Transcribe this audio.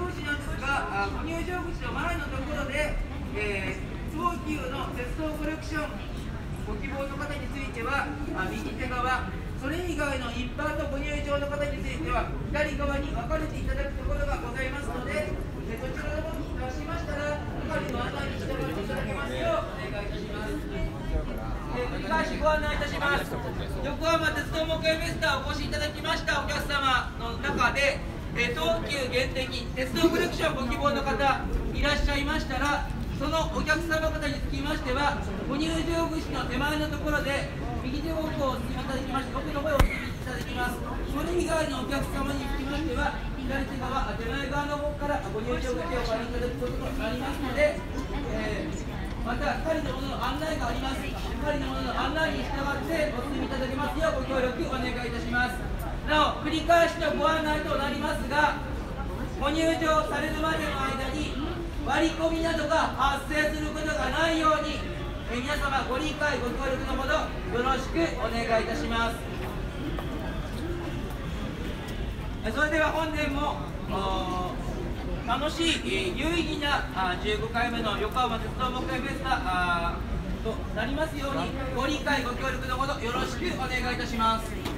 場口なんですが、ご入場口の前のところで、えー東急の鉄道コレクションご希望の方については右手側それ以外の一般のご入場の方については左側に分かれていただくところがございますのでえそちらの方に出しましたら係の案内に従っていただけますようお願いいたします。繰り返しご案内いたします。横浜鉄道模型フェスタお越しいただきましたお客様の中でえ東急限定に鉄道コレクションご希望の方いらっしゃいましたらそのお客様方につきましてはご入場口の手前のところで右手方向をお進みいただきまして奥の方へお進みいただきます。それ以外のお客様につきましては左手側手前側の方からご入場口をお借りいただくこととなりますので、えーまた係の者のの案内があります。係の者のの案内に従ってお進みいただけますようご協力お願いなお繰り返しのご案内となりますがご入場されるまでの間に割り込みなどが発生することがないようにえ皆様ご理解ご協力のほどよろしくお願いいたします。それでは本年も楽しい、え有意義なあ15回目の横浜鉄道模型フェスタとなりますようにご理解ご協力のほどよろしくお願いいたします。